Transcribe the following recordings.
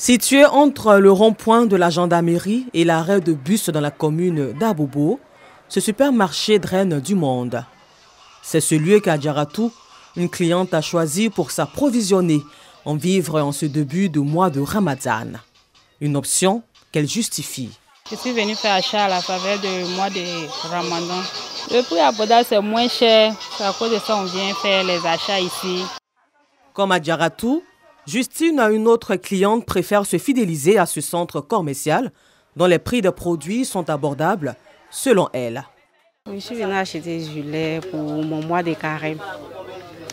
Situé entre le rond-point de la gendarmerie et l'arrêt de bus dans la commune d'Abobo, ce supermarché draine du monde. C'est ce lieu qu'Adjaratou, une cliente a choisi pour s'approvisionner en vivre en ce début de mois de Ramadan. Une option qu'elle justifie. Je suis venue faire achat à la faveur du mois de Ramadan. Le prix abordable, c'est moins cher. C'est à cause de ça qu'on vient faire les achats ici. Comme à Djaratou, Justine, une autre cliente, préfère se fidéliser à ce centre commercial dont les prix des produits sont abordables selon elle. Je suis venue acheter du lait pour mon mois de carême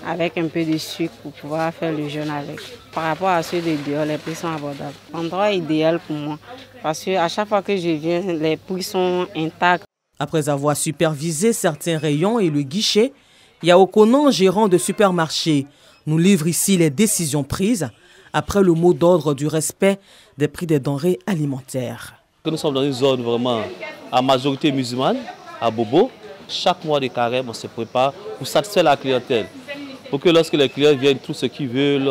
avec un peu de sucre pour pouvoir faire le jeûne avec. Par rapport à ceux de dehors, les prix sont abordables. L'endroit idéal pour moi parce qu'à chaque fois que je viens, les prix sont intacts. Après avoir supervisé certains rayons et le guichet, Yaokonan, gérant de supermarché, nous livre ici les décisions prises après le mot d'ordre du respect des prix des denrées alimentaires. Nous sommes dans une zone vraiment à majorité musulmane, à Bobo. Chaque mois de carême, on se prépare pour satisfaire la clientèle. Pour que lorsque les clients viennent, tout ce qu'ils veulent,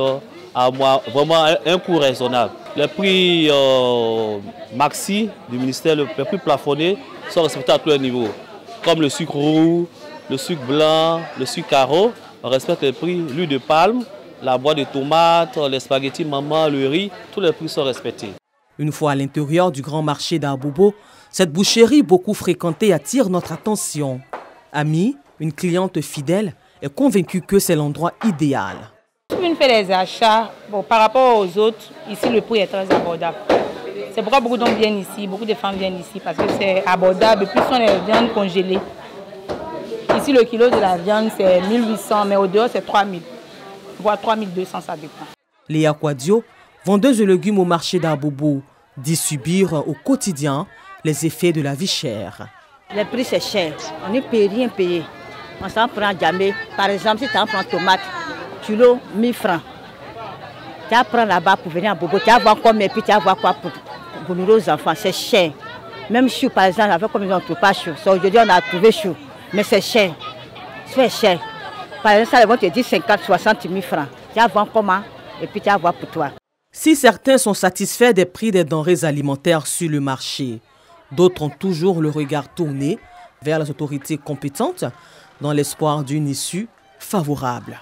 à vraiment un coût raisonnable. Les prix euh, maxi du ministère, les prix plafonnés sont respectés à tous les niveaux, comme le sucre roux, le sucre blanc, le sucre carreau. On respecte les prix, l'huile de palme, la boîte de tomates, les spaghettis maman, le riz, tous les prix sont respectés. Une fois à l'intérieur du grand marché d'Abobo, cette boucherie beaucoup fréquentée attire notre attention. Ami, une cliente fidèle, est convaincue que c'est l'endroit idéal. Je viens faire des achats. Bon, par rapport aux autres, ici le prix est très abordable. C'est pourquoi beaucoup d'hommes viennent ici, beaucoup de femmes viennent ici parce que c'est abordable. Et puis, ce sont les viandes congelées. Ici, le kilo de la viande, c'est 1800, mais au dehors, c'est 3000, voire 3200, ça dépend. Léa Quadio, vendeuse de légumes au marché d'Abobo, dit subir au quotidien les effets de la vie chère. Les prix, c'est cher. On ne peut rien payer. On s'en prend jamais. Par exemple, si tu en prends tomate, kilo 1000 francs. Tu vas prendre là-bas pour venir à Bobo. Tu vas voir combien, puis tu vas voir quoi pour, pour nourrir aux enfants. C'est cher. Même chou, par exemple, avec combien on ne trouve pas chou. Aujourd'hui, on a trouvé chou. Mais c'est cher. C'est cher. Par exemple, ils vont te dire 50, 60 000 francs. Tu vas voir comment, et puis tu vas voir pour toi. Si certains sont satisfaits des prix des denrées alimentaires sur le marché, d'autres ont toujours le regard tourné vers les autorités compétentes dans l'espoir d'une issue favorable.